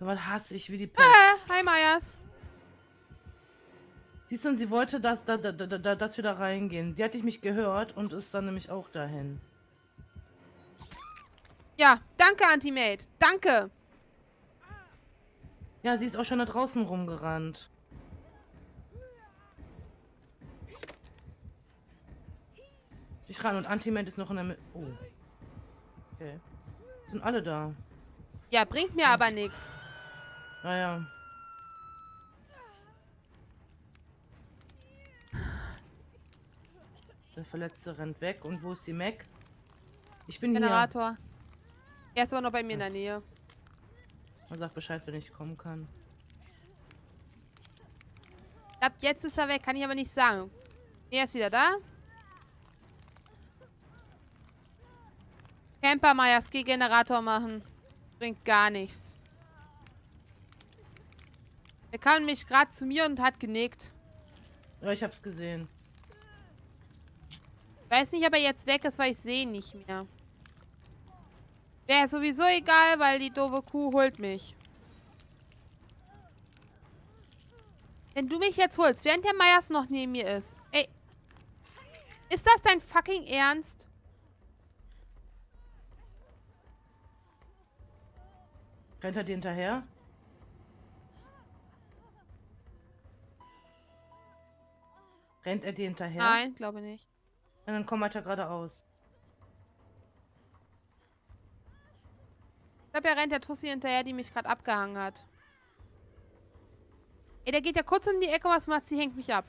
Was hasse ich wie die Pest. Äh, hi Mayas. Siehst du, sie wollte, dass, da, da, da, dass wir da reingehen. Die hatte ich mich gehört und ist dann nämlich auch dahin. Ja, danke, Antimate. Danke. Ja, sie ist auch schon da draußen rumgerannt. Ich ran und Antimate ist noch in der Mitte. Oh. Okay. Sind alle da. Ja, bringt mir aber nichts. Naja. Der Verletzte rennt weg. Und wo ist die Mac? Ich bin Generator. Er ist aber noch bei mir in der Nähe. hier. Man sagt Bescheid, wenn ich kommen kann. Ich glaube, jetzt ist er weg. Kann ich aber nicht sagen. Er ist wieder da. Camper Meyers, geh Generator machen. Bringt gar nichts. Er kam mich gerade zu mir und hat genickt. Ja, ich hab's gesehen. Ich weiß nicht, ob er jetzt weg ist, weil ich sehe ihn nicht mehr. Wäre sowieso egal, weil die doofe Kuh holt mich. Wenn du mich jetzt holst, während der Meyers noch neben mir ist. Ey. Ist das dein fucking Ernst? Rennt er dir hinterher? Rennt er dir hinterher? Nein, glaube nicht. Ja, dann komm weiter geradeaus. Ich glaube, er rennt der Tussi hinterher, die mich gerade abgehangen hat. Ey, der geht ja kurz um die Ecke, was macht sie? Hängt mich ab.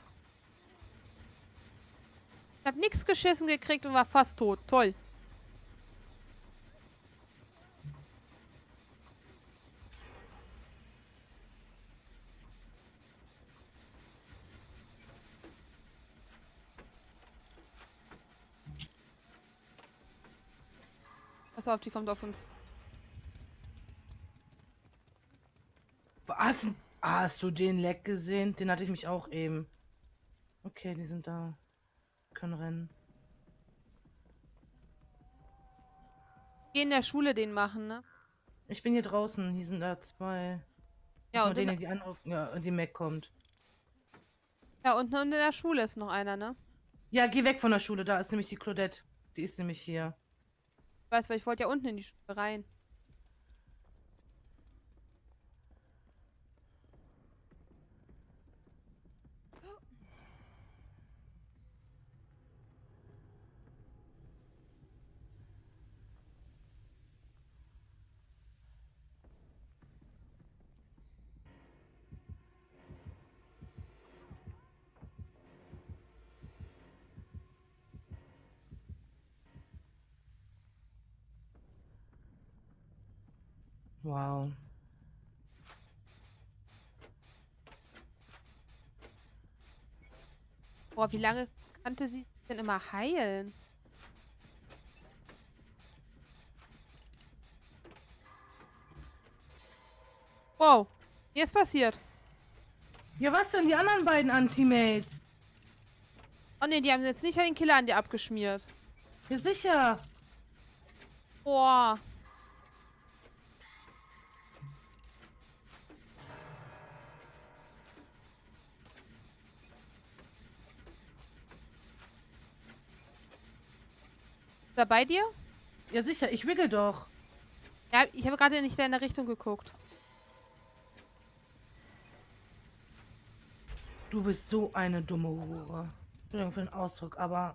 Ich habe nichts geschissen gekriegt und war fast tot. Toll. Pass auf, die kommt auf uns. Was? Ah, hast du den Leck gesehen? Den hatte ich mich auch eben. Okay, die sind da. Können rennen. Geh in der Schule den machen, ne? Ich bin hier draußen. Hier sind da zwei. Ja, und in, denen, die andere, ja, die Mac kommt. ja, unten in der Schule ist noch einer, ne? Ja, geh weg von der Schule. Da ist nämlich die Claudette. Die ist nämlich hier. Ich weiß, weil ich wollte ja unten in die Schule rein. Wow. Boah, wie lange kannte sie denn immer heilen? Wow, hier ist passiert. Ja, was denn? Die anderen beiden Antimates? Oh ne, die haben jetzt nicht den Killer an dir abgeschmiert. Ja, sicher. Boah. Er bei dir? Ja, sicher. Ich wiggle doch. Ja, ich habe gerade nicht in deine Richtung geguckt. Du bist so eine dumme Hure. Entschuldigung für den Ausdruck, aber...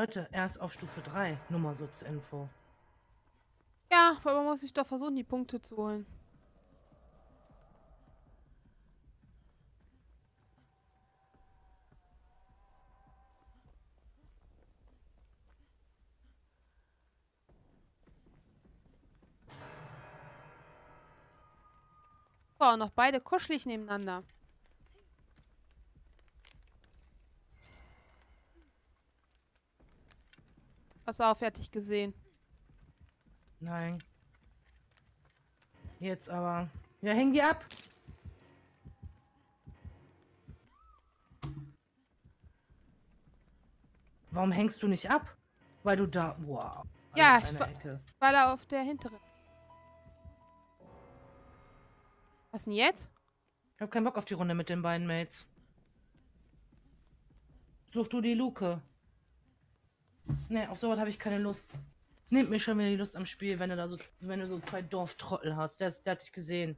Leute, er ist auf Stufe 3. Nur mal so zur Info. Ja, aber man muss sich doch versuchen, die Punkte zu holen. Wow, noch beide kuschelig nebeneinander. Pass auf, er hat dich gesehen. Nein. Jetzt aber. Ja, häng die ab. Warum hängst du nicht ab? Weil du da. Wow. Ja, ich. Weil er auf der hinteren. Was denn jetzt? Ich hab keinen Bock auf die Runde mit den beiden Mates. Such du die Luke. Ne, auf sowas habe ich keine Lust. Nimmt mir schon wieder die Lust am Spiel, wenn du da so, wenn du so zwei Dorftrottel hast. Der, der hat dich gesehen.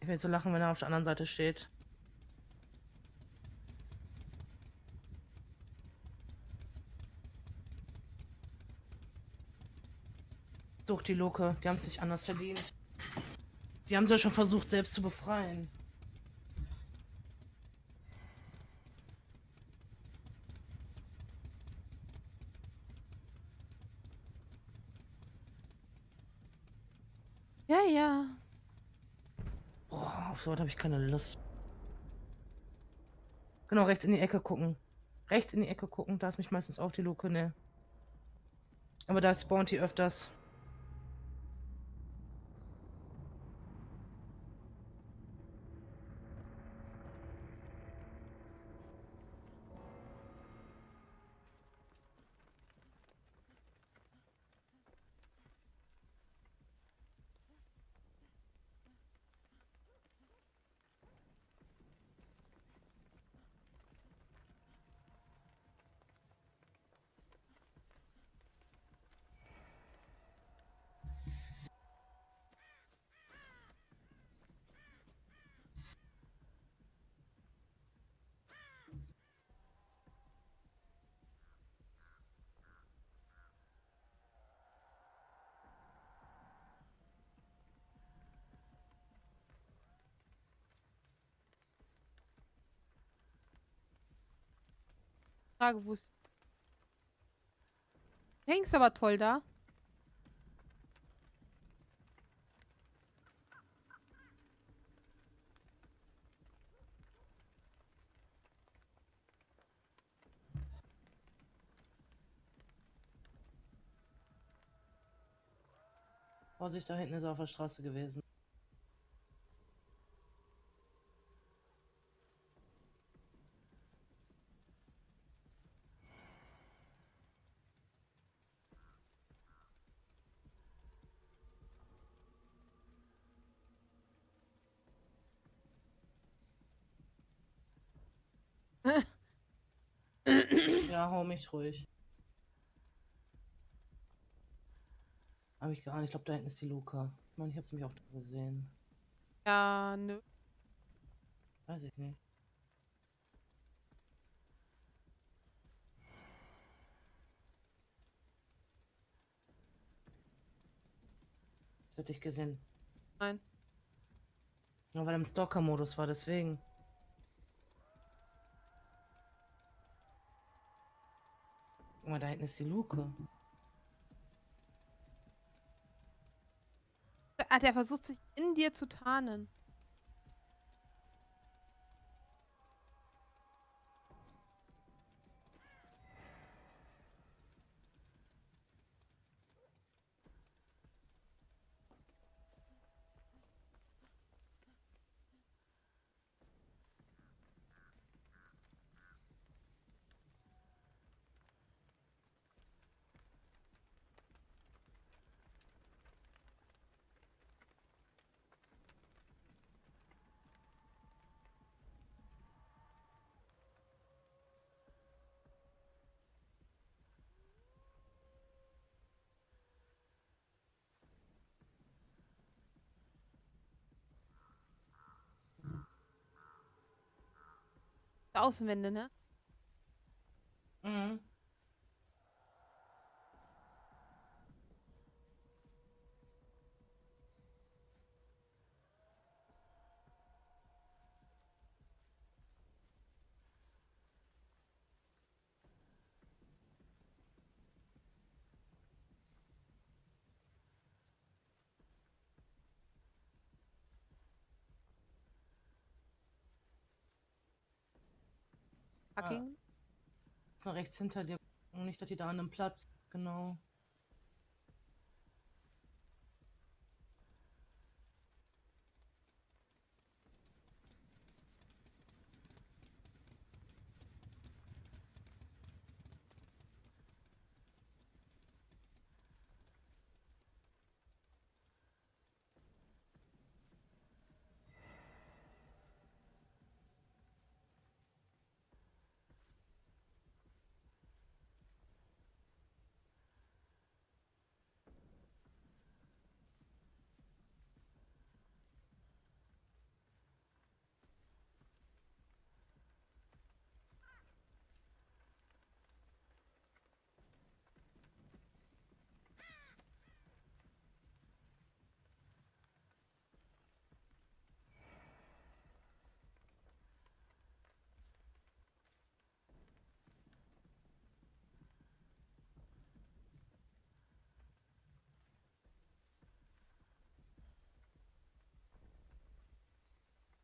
Ich will so lachen, wenn er auf der anderen Seite steht. Such die Luke, die haben es nicht anders verdient. Die haben sie ja schon versucht, selbst zu befreien. Ja, ja. Boah, auf sowas habe ich keine Lust. Genau, rechts in die Ecke gucken. Rechts in die Ecke gucken, da ist mich meistens auch die Luke, ne. Aber da spawnt die öfters. Frage, wo ist. Hängst aber toll da. Vorsicht, da hinten ist er auf der Straße gewesen. Ja, hau mich ruhig. Hab ich gar nicht. Ich glaube, da hinten ist die Luca. Ich meine, ich hab's mich auch da gesehen. Ja, nö. Weiß ich nicht. Ich hab dich gesehen. Nein. Nur weil er im Stalker-Modus war, deswegen. Guck mal, da hinten ist die Luke. Ah, der versucht sich in dir zu tarnen. Außenwände, ne? Mhm. Fucking. Mal rechts hinter dir. Nicht, dass die da an einem Platz. Genau.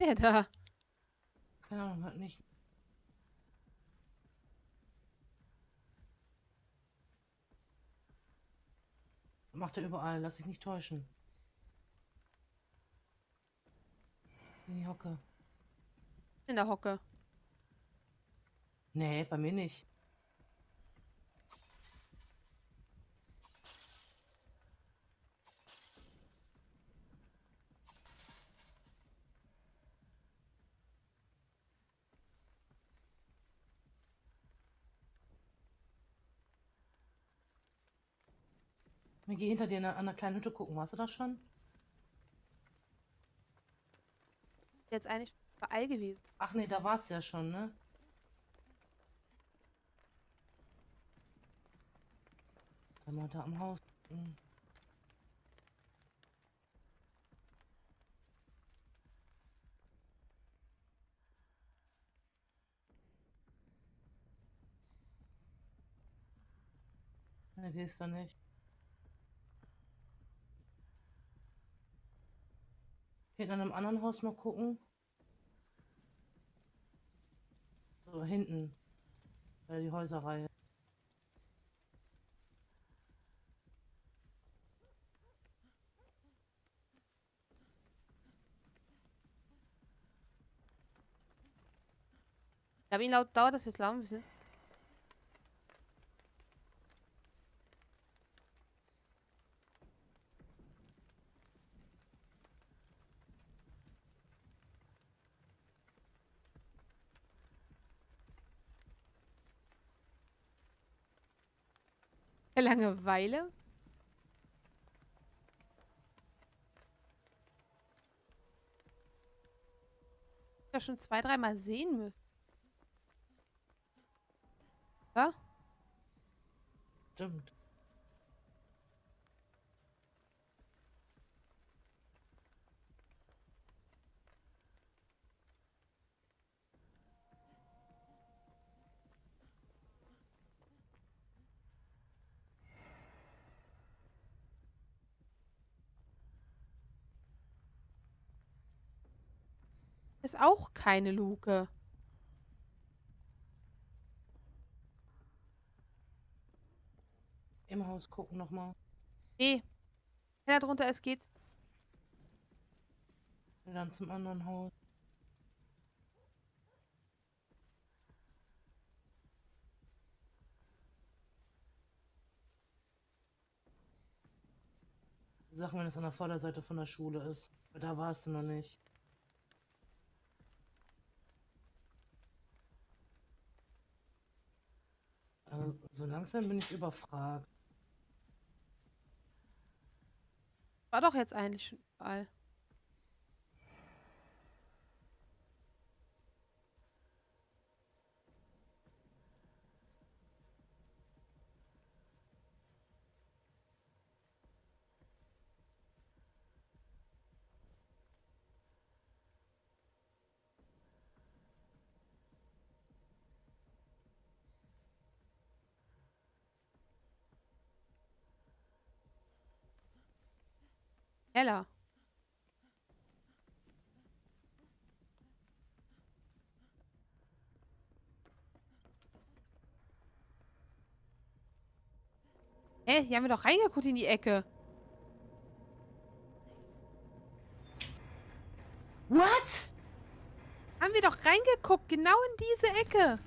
Wer da? Keine Ahnung, halt nicht. Macht er überall, lass dich nicht täuschen. In die Hocke. In der Hocke. Nee, bei mir nicht. Ich geh hinter dir an der kleinen Hütte gucken. Warst du das schon? Jetzt eigentlich überall gewesen. Ach nee, da war's ja schon, ne? Dann mal da am Haus. Hm. Ne, die ist da nicht. Hinten an einem anderen Haus mal gucken. So, hinten. Bei die Häuserreihe. Ja, wie laut dauert das jetzt lang? Wir sind Langeweile? Ja, schon zwei, dreimal sehen müssen. Ja? Stimmt. Ist auch keine Luke. Im Haus gucken nochmal. Nee. Wenn da drunter ist, geht's. Dann zum anderen Haus. Sag, wenn es an der Vorderseite von der Schule ist. Weil Da warst du noch nicht. So langsam bin ich überfragt. War doch jetzt eigentlich schon überall. Heller. Hä? Hier haben wir doch reingeguckt in die Ecke. What? Haben wir doch reingeguckt, genau in diese Ecke.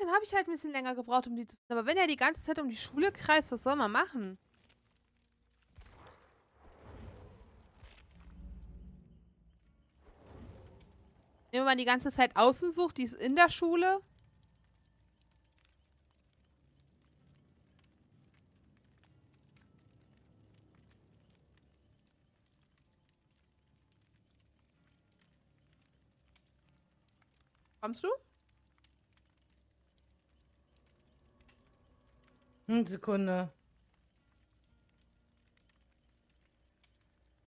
Dann habe ich halt ein bisschen länger gebraucht, um die zu finden. Aber wenn er die ganze Zeit um die Schule kreist, was soll man machen? Wenn man die ganze Zeit außen sucht, die ist in der Schule. Kommst du? Eine Sekunde.